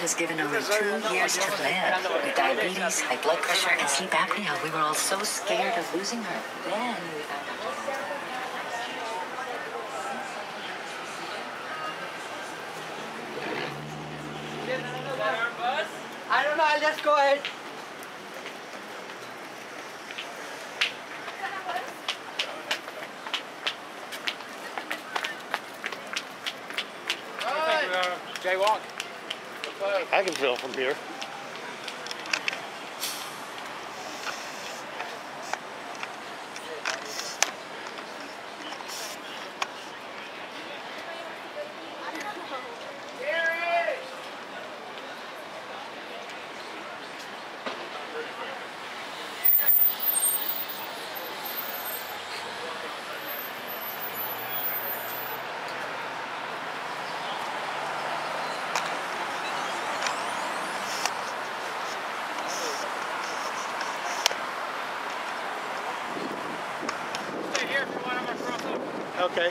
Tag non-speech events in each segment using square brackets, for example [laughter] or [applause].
My mother was given only two years to live with diabetes, high blood pressure, and sleep apnea. We were all so scared of losing her. Then we found out. I don't know, I'll just go ahead. Uh, Jaywalk. I can feel from here. Okay.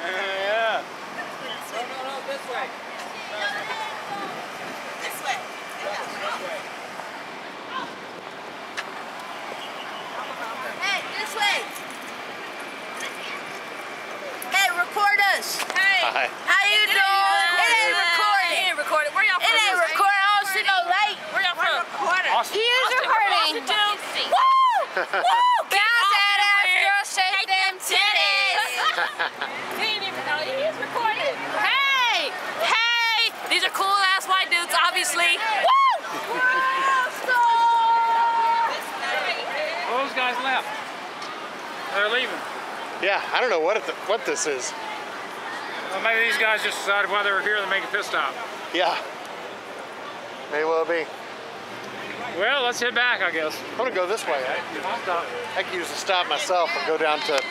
Yeah. No, no, no, this way. This way. This way. Hey, this way. Hey, record us. Hey, Hi. How you doing? It ain't It recording. ain't recorded. Where y'all It from? ain't recording. I don't see no light. Where y'all from? Austin. He is Austin, recording. Austin, Tennessee. Woo! Woo! Bounce Austin that ass, girl. Shake Shake them titties. He [laughs] didn't even know. He is recording. Hey! Hey! These are cool ass white dudes, obviously. Woo! Well, those guys left. They're leaving. Yeah, I don't know what it, what this is. Well, maybe these guys just decided while they were here to make a pit stop. Yeah. May well be. Well, let's head back, I guess. I'm gonna go this way. I, Stop. I can use the stop myself and go down to